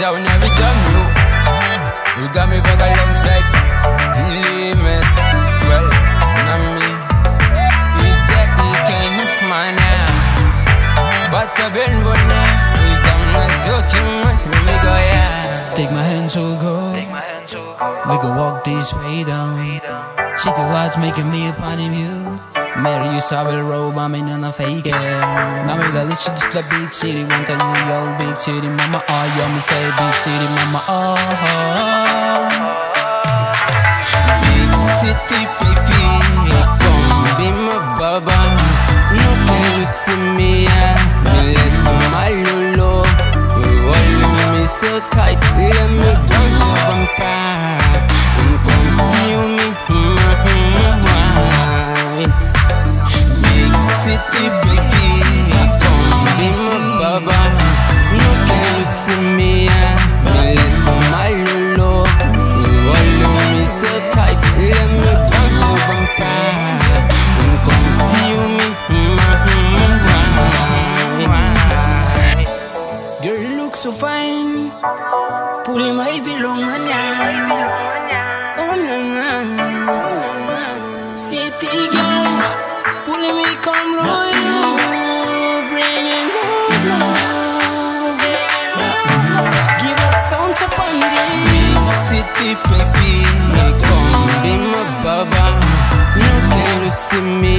i will never tell you You got me back alongside Limits. Well, not me. You take me, can't hit my name But I've been born Take my hand to go. We can walk this way down. See the lights making me a part of you. Mary you saw the robe, I'm in a fake Now we got this just a big city One time you yell big city mama Oh, you me say big city mama Oh, oh. Big city Big baby Come be my baba No can you see me Me less than my lolo You hold me so tight Let me down your vampire come you me mm-hmm. Girl look so fine Pulling my belong on ya Oh na na Pulling me come royal Bringing more love Give us sound to Big city baby Come be my baba. No can you see Me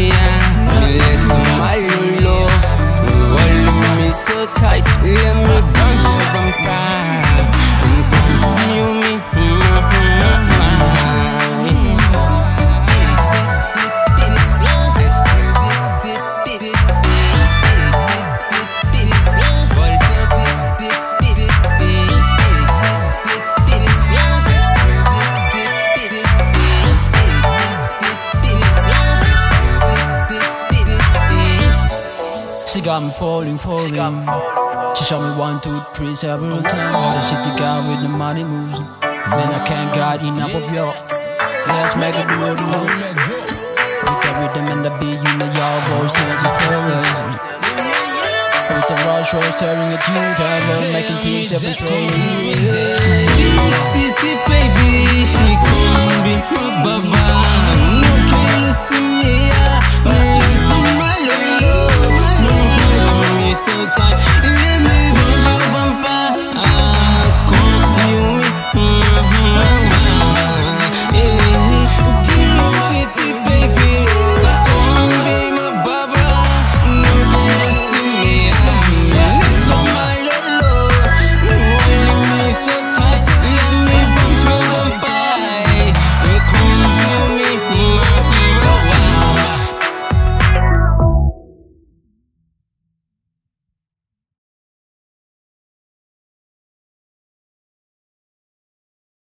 got me falling, falling. She shot me one, two, three, several times. The city guy with the money moves. Man, I can't get enough of you. Let's make it do it, do it. With the rhythm and the beat, you know y'all boys as flawless. With the rush, staring at you, Tyler, making peace every. Big